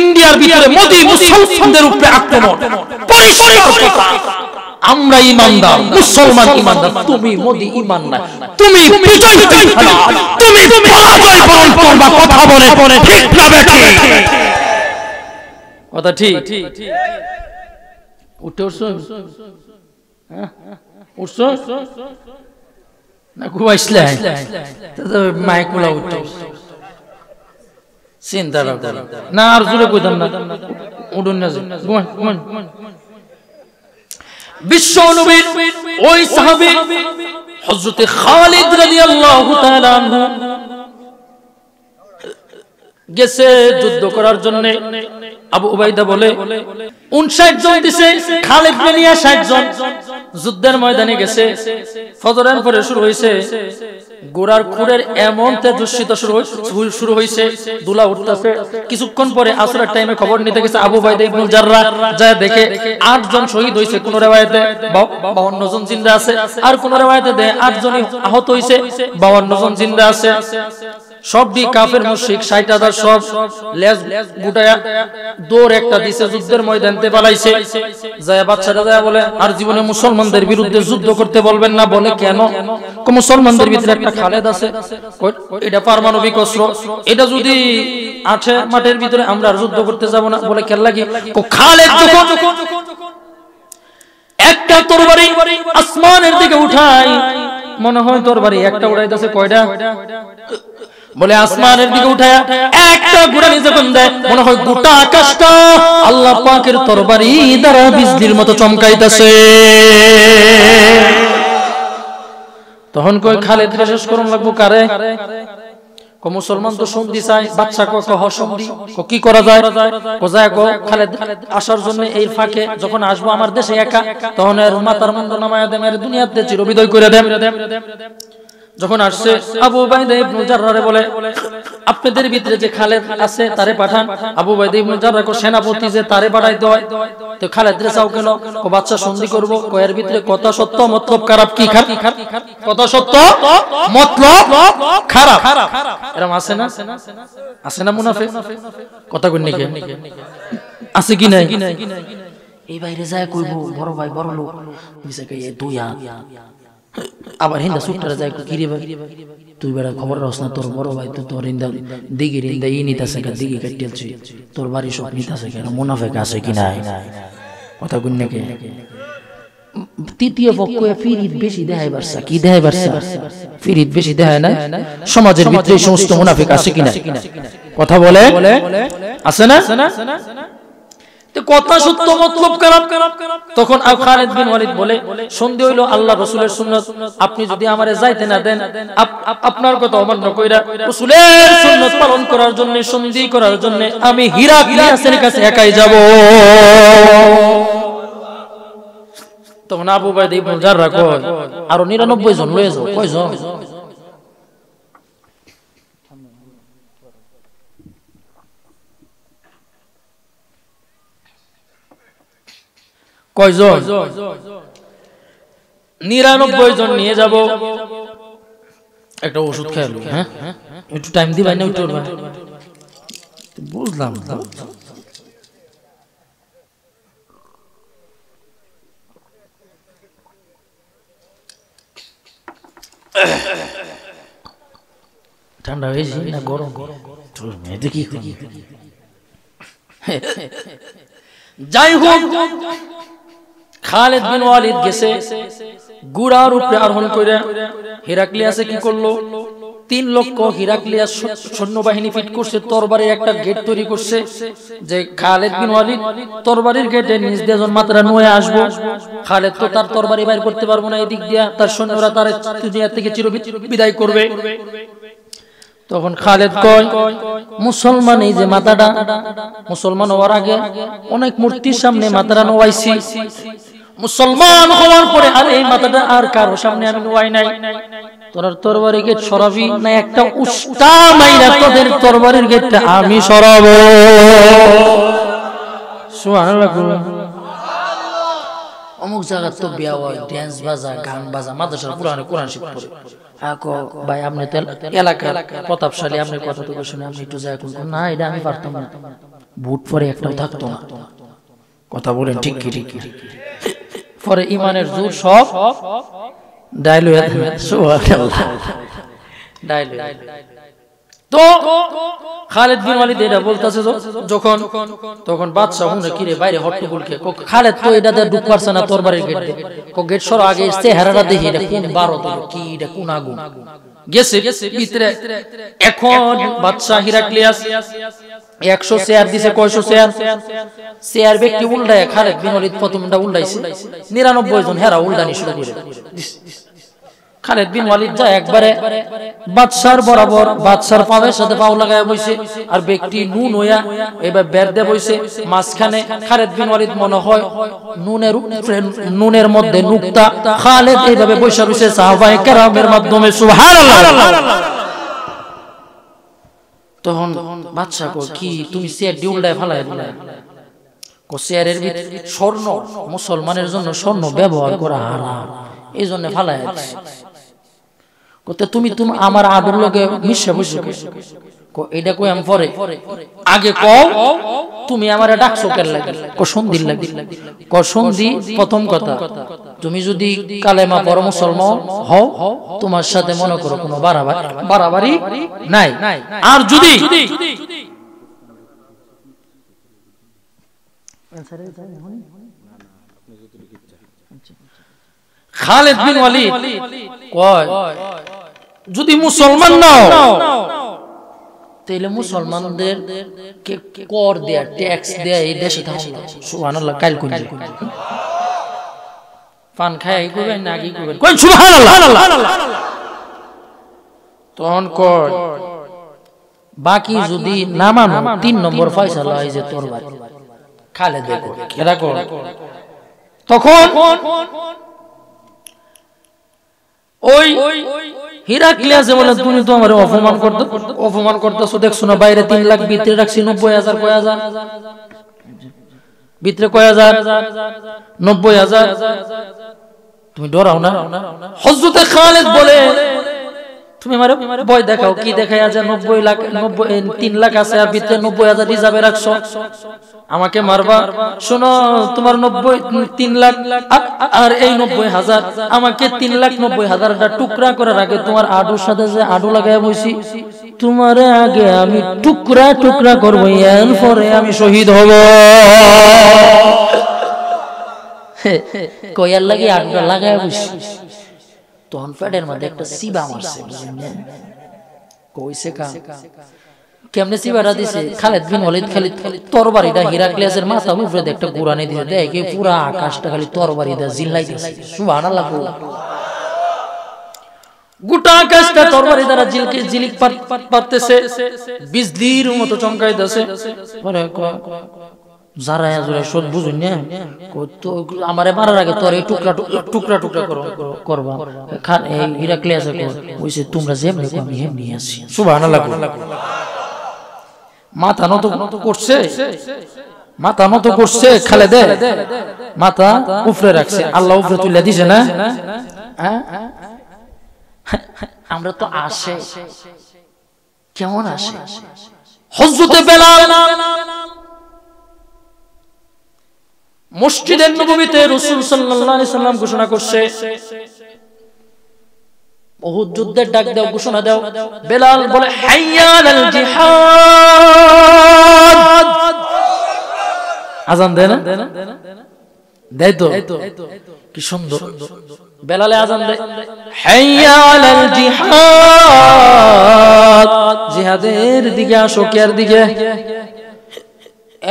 ইন্ডিয়ার ভিতরে মোদি মুসলমানদের উপরে আক্রমণ। কথা। আমরা ইমানদার মুসলমান ইমানদার। তুমি মোদি ইমান না তুমি বিজয় তুমি পরাজয় বরণ করবা কথা বলে ঠিক না বেঠিক? কথা ঠিক। উঠে উঠছো? হ্যাঁ? উঠছো? না ঘুমাইছিলে মাইকুলা উঠে। চিন্তা না আর জোরে কইতাম না। উডুন না যায়। ঘুমান ঘুমান বিশ্ব নবীর ওই সাহাবি হযরতে খালিদ রাদিয়াল্লাহু তাআলা আনহু গেছে যুদ্ধ করার জন্য। আবু উবাইদা বলে, উনষাট জন দিছে, খালিদ নিয়ে ষাট জন। যুদ্ধের ময়দানে গেছে, ফজরের পরে শুরু হয়েছে, গোড়ার খুরের এমন তেজস্বিত শুরু হয়েছে, দুলা উঠতেছে। কিছুক্ষণ পরে আসরের টাইমে খবর নিতে গেছে আবু বাইদা ইবনুল জাররা যায় দেখে আট জন শহীদ হয়েছে। কোন রেওয়ায়তে বাউন্ন জন জিন্দা আছে, আর কোন রেওয়ায়তে দেয় আট জনই আহত হয়েছে, বাউন্ন জন জিন্দা আছে। কাফের 60 হাজার সব লেজ গুটায়া দৌড় একটা দিছে, যুদ্ধের ময়দানতে পালাইছে। যায় বাচ্চাটা যায় বলে, আর জীবনে মুসলমানদের বিরুদ্ধে যুদ্ধ করতে বলবেন না, বলে কেন? মুসলমানদের ভিতরে একটা খালেদ আছে। এটা পারমাণবিক অস্ত্র। এটা যদি আছে মাঠের ভিতরে, আমরা যুদ্ধ করতে যাব না, বলে কেন লাগে খালেদ একটা তরবারি আসমানের দিকে উঠাই মনে হয় তরবারি একটা উড়াইতেছে, কয়টা? বলে আসমানের দিকে উঠায় একটা গুড়ানি যখন দেয়, মনে হয় গোটা আকাশটা আল্লাহ পাকের তরবারি দ্বারা বিজলির মতো চমকাইতেছে। তখন কই খালেদ শেষ করুন লাগবো কারে? কো মুসলমান তো সন্ধি চাই, বাচ্চা কো কহ সন্ধি। কো কি করা যায়? কো যায় কো খালেদ, আসার জন্য এই ফাঁকে যখন আসব আমার দেশে একা, তখন এর মাতার মন্দ নামায় দেম দুনিয়াতে চিরবিদয় করে দেম। যখন আসছে আবু বাইদা বলে, আপনাদের ভিতরে যে খালেদ আছে তারে পাঠান। আবু বাইদা ইবনু সেনাপতি যে তারে পাঠাই হয় তো খালেদ রে চাও কেন? কো বাচ্চা সন্ধি করব। কো এর ভিতরে কথা সত্য, মতলব খারাপ কি খারাপ কথা সত্য, মতলব খারাপ। এরকম আছে না? আছে না মুনাফিক? কথা কই নাকি? আছে কি নাই? এই বাইরে যায় কইব, বড় ভাই, বড় লোক। দুই হাত আবার হিন্দা সুট্টারে যায় কি রে ভাই? তুই বেড়া খবর রাখছ না তোর বড় ভাই তো তোর হিন্দা দিগি হিন্দা ই নিতাছে কা দিগি কাটিয়েছি তোর বাড়ি সব নিতাছে কেন মুনাফেক আছে কি নাই? কথা গুন নাকি? তৃতীয় পক্ষ ফিরিত বেশি বারসা কি ফিরিত বেশি দেখায় না? সমাজের ভিতরে সমস্ত মুনাফিক আছে কিনা কথা বলে? আছে না? কথা সত্য, মতলব তখন খালিদ বিন ওয়ালিদ বলে হইল, আল্লাহ রাসূলের সুন্নাত। আপনি যদি আমারে যাইতে না দেন, আপ- আপ- আপনার কথা অমান্য কইরা রাসূলের সুন্নাত পালন করার জন্য, সন্ধি করার জন্য আমি হীরা হিরাক্লিয়াসের কাছে একাই যাব। তখন আবু বাইদা ইবনে জাররা কয়, আরও 99 জন লয়ে যাও, কয়জন? কয়জন? নিরানব্বই জন নিয়ে যাব। একটা ওষুধ খেয়াল হ্যাঁ? একটু টাইম দিবাই না, একটু বুঝলাম ঠান্ডা হয়েছে না গরম? কি যাই হোক। খালেদ বিন ওয়ালিদ গেছে, গুড়ার উপরে আরোহণ করে হিরাক্লিয়াসে কি করল? তিন লক্ষ হিরাক্লিয়াস সৈন্যবাহিনী ফিট করছে, তরবারির একটা গেট তৈরি করছে, যে খালেদ বিন ওয়ালিদ তরবারির গেটে নিজ দিয়ে মাত্রা নয়ে আসব, খালেদ তো তার তরবারি বাইর করতে পারব না, এদিক দিয়া তার সৈন্যরা তার দুনিয়া থেকে চির বিদায় করবে। তখন খালেদ কয়, মুসলমান এই যে মাথাটা, মুসলমান হওয়ার আগে অনেক মূর্তির সামনে মাথাটা নোয়াইছি মুসলমান হওয়ার পরে, আর এই মাথাটা আর কারও সামনে আমি নোয়াই নাই। তোর তরবারি গেট সরাবি না, একটা উস্তা মাইরা তোদের তরবারির গেটটা আমি সরাবো। অমুক জায়গা তো বিয়া হয় ড্যান্স বাজা, গান বাজা, মাদ্রাসার কোরআন শিখ পড়ে। আকো, ভাই, আপনি প্রতাপশালী, আপনি কথা তো শুনে আপনি একটু না, এটা আমি পারতাম না। বুট পরে একটাও থাকতো না। কথা বলেন ঠিক কি ঠিক কি? পরে ইমানের জোর সব ডাইল তো খালেদ বিন ওয়ালিদ এটা বলতাছে যখন তখন বাদশা হুনে কিরে বাইরে হট্টগোল কে খালেদ, তো এটা ঢুক পারছে না তোর বাড়ির গেট। কো গেট সর আগে চেহারাটা দেখি এটা কোন বারো তো কি এটা কোন আগুন। গেছে ভিতরে এখন বাদশাহ হিরাক্লিয়াস একশো শেয়ার দিছে, কয়শো শেয়ার? শেয়ার ব্যক্তি উল্টায় খালেদ বিন প্রথমটা উল্টাইছে। নিরানব্বই জন হেরা উল্টানি শুরু করে। খালেদ বিন ওয়ালিদ যা একবারে বাদশার বরাবর, বাদশার পাওয়ের সাথে পাও লাগায় বইছে, আর ব্যক্তি নুন হইয়া এবার বের দে বইছে, মাঝখানে খালেদ বিন ওয়ালিদ মনে হয় নুনের নুনের মধ্যে নুক্তা, খালেদ এইভাবে বৈশা রইছে সাহাবায়ে কেরামের মাধ্যমে, সুবহানাল্লাহ। তখন বাচ্চা কো কি তুমি চেয়ার ডিউলায় উল্টায় ফালাই দিলা চেয়ারের স্বর্ণ মুসলমানের জন্য স্বর্ণ ব্যবহার করা হারাম। এই জন্য ফালাই কতে তুমি তুমি আমার আদর লোকে মিশে বসে এটা কই আমি পরে আগে কও, তুমি আমারে ডাকছো কেন লাগে? কো সন্ধির লাগে। কো সন্ধি প্রথম কথা। তুমি যদি কালেমা পড়ো মুসলমান হও, তোমার সাথে মনে করো কোনো বাড়াবাড়ি নাই। আর যদি খালেদ বিন ওয়ালিদ কয়, যদি মুসলমান নাও তাহলে মুসলমানদের কে কর দেয়া ট্যাক্স দেয়া এই দেশে থাকবে সুবহানাল্লাহ কাল কোন পান খায় কি করবেন না কি করবেন কোন সুবহানাল্লাহ। তখন কয় বাকি যদি না মানো তিন নম্বর ফয়সালা হয় যে তোর বাড়ি। খালে দেখো এরা কর। তখন ওই হিরাক্লিয়াসে বলে, তুমি তো আমার অপমান করতে। অপমান করতেছো, দেখছ না, বাইরে তিন লাখ ভিতরে রাখছি, নব্বই হাজার, কয় হাজার? ভিতরে কয় হাজার? নব্বই হাজার। তুমি ডরাও না। হজরতে খালেদ বলে তুমি আমার বই দেখাও কি দেখাই আছে নব্বই লাখ নব্বই তিন লাখ আছে আর ভিতরে নব্বই হাজার রিজার্ভে রাখছো আমাকে মারবা শোনো তোমার নব্বই তিন লাখ আর এই নব্বই হাজার আমাকে তিন লাখ নব্বই হাজারটা টুকরা করার আগে তোমার আডুর সাথে যে আডু লাগাই বসি তোমার আগে আমি টুকরা টুকরা করব এরপরে আমি শহীদ হব কয়ার লাগে আডুটা লাগাই বসি তখন পেটের মধ্যে একটা সিবা মারছে কইছে কা কেমনে দিছে খালেদ বিন ওয়ালিদ খালি তরবারিটা হিরাক্লিয়াসের মাথা উপরে একটা গুরানি দিছে দেখে পুরা আকাশটা খালি তরবারিটা জিল্লাই দিছে সুবহানাল্লাহ গোটা আকাশটা তরবারি দ্বারা জিলকে জিলিক পারতেছে বিজলির মতো চমকাইতেছে পরে যারা শোধ বুঝুন না তো আমারে আগে তোর এই টুকরা টুকরা টুকরা করবা। খান, এই তোমরা আমি আছি। সুবহানাল্লাহ মাথা নত করছে? মাথা নত করছে? খালে দে। মাথা উফরে রাখছে। আল্লাহ উফরে তুলে দিছে না? আমরা তো আসে। কেমন আসে? হজরতে বেলাল। মসজিদের নবমীতে রসুল আলাইহি সাল্লাম ঘোষণা করছে, উহুদ যুদ্ধের ডাক দাও, ঘোষণা বেলাল বলে আজান দেয় দেয় তো। কি সুন্দর। বেলালে আজান দেয় জিহাদের দিকে আসো কেয়ার দিকে?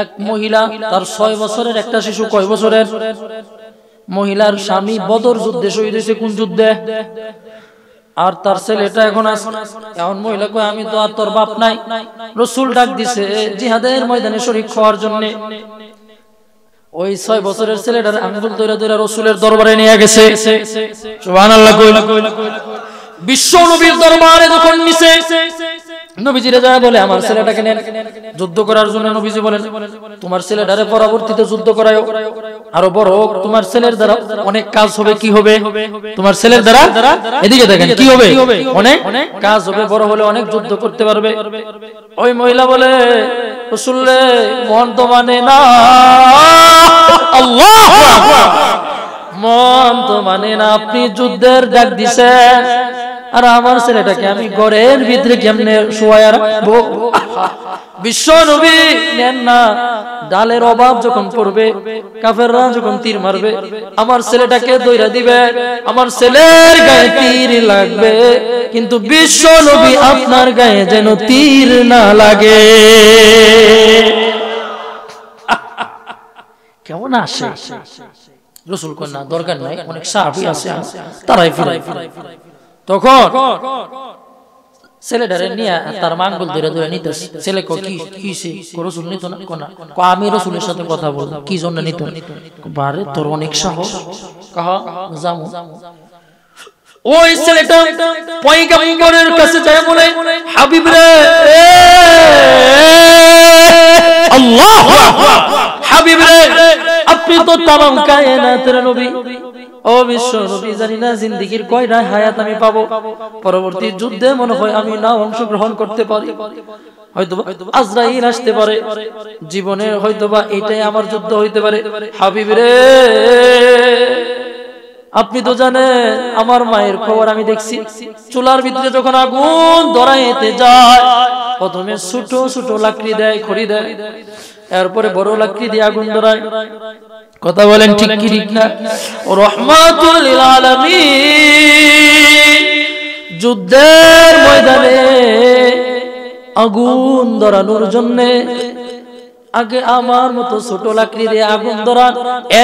এক মহিলা, তার ছয় বছরের একটা শিশু কয় বছরের? মহিলার স্বামী বদর যুদ্ধে শহীদ হয়েছে, কোন যুদ্ধে? আর তার ছেলেটা এখন এমন মহিলা কয়, আমি তো আর তোর বাপ নাই। রসুল ডাক দিছে জিহাদের ময়দানে শরীর খাওয়ার জন্য। ওই ছয় বছরের ছেলেটার আঙ্গুল তৈরা তৈরা রসুলের দরবারে নিয়ে গেছে। বিশ্ব নবীর দরবারে যখন নিছে নবীজিরে যায় বলে, আমার ছেলেটাকে নেন। যুদ্ধ করার জন্য নবীজি বলেন, তোমার ছেলেটারে পরবর্তীতে যুদ্ধ করায়। আরও বড় তোমার ছেলের দ্বারা অনেক কাজ হবে, কি হবে? তোমার ছেলের দ্বারা এদিকে দেখেন, কি হবে? অনেক কাজ হবে, বড় হলে অনেক যুদ্ধ করতে পারবে। ওই মহিলা বলে রসুল্লে মন তো মানে না। মন তো মানে না, আপনি যুদ্ধের ডাক দিছেন। আর আমার ছেলেটাকে আমি ঘরের ভিতরে কেমনে শোয়া রাখব? বিশ্ব নবী নেন না। ডালের অভাব যখন পড়বে, কাফেররা যখন তীর মারবে, আমার ছেলেটাকে দইরা দিবে, আমার ছেলের গায়ে তীর লাগবে। কিন্তু বিশ্ব নবী আপনার গায়ে যেন তীর না লাগে। কেমন আসে? রসুল কন্যা, দরকার নাই, অনেক সাহাবি আছে, তারাই ফিরাই ফিরাই ফিরাই তখন ছেলেটারে নিয়ে তার মাঙ্গল ধরে ধরে নিতেছে। ছেলে কি রসুল নিত না? কোনা আমি রসুলের সাথে কথা বল কি জন্য নিত? বারে তোর অনেক সাহস। কাহা জামু। ওই ছেলেটা পয়গম্বরের কাছে যায় বলে হাবিব রে আল্লাহ হাবিব রে আপনি তো তামাম কায়নাতের নবী। ও বিশ্ব নবী, জানি না জিন্দিগির হায়াত আমি পাবো। পরবর্তী যুদ্ধে মনে হয় আমি না অংশগ্রহণ করতে পারি। আপনি তো জানেন আমার মায়ের খবর আমি দেখছি। চুলার ভিতরে যখন আগুন ধরাইতে যায়, প্রথমে ছোট ছোট লাকড়ি দেয়, খড়ি দেয়। এরপরে বড় লাকড়ি দিয়ে আগুন ধরায় কথা বলেন ঠিক কি ঠিক না? রহমাতুল আলামিন যুদ্ধের ময়দানে আগুন ধরানোর জন্য আগে আমার মতো ছোট লাকড়ি দিয়ে আগুন ধরান।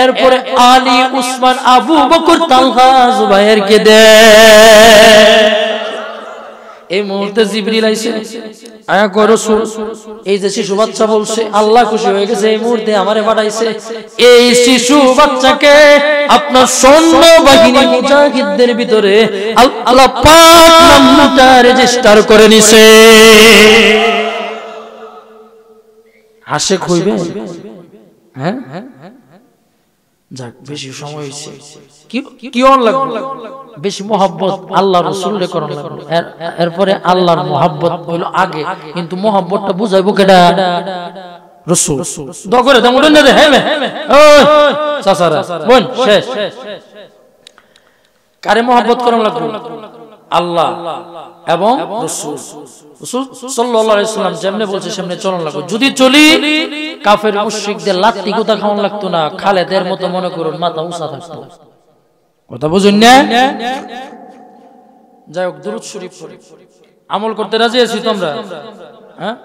এরপরে আলী উসমান আবু বকর তালহা জুবাইরকে দে এই মুহূর্তে জিবরিল আইছে। আয়া কয়, রাসূল, এই যে শিশু বাচ্চা বলছে, আল্লাহ খুশি হয়ে গেছে, এই মুহূর্তে আমারে পাঠাইছে। এই শিশু বাচ্চাকে আপনার সৈন্য বাহিনী মুজাহিদদের ভিতরে আল্লাহ পাক নামটা রেজিস্টার করে নিছে। আশেক হইবে? হ্যাঁ? যাক বেশি সময় হয়েছে। কি অন লাগবে বেশি মোহাব্বত আল্লাহ রসুল রে করন লাগবে এরপরে আল্লাহর মোহাব্বত হইল আগে। কিন্তু মোহাব্বতটা বুঝাইবো কেডা? রসুল। দগরে দম রে ওই সাসারা বোন শেষ কারে মোহাব্বত করন লাগবে আল্লাহ এবং রসুল। সাল্লাম যেমনে বলছে সেমনে চলন লাগবে। যদি চলি কাফের মুশরিকদের লাত্তি গোতা খাওয়ান লাগতো না খালেদের মতো মনে করুন মাথা উঁচা থাকতো। কথা বুঝুন না? যাই হোক দুরুদ শরীফ আমল করতে রাজি আছি তোমরা হ্যাঁ?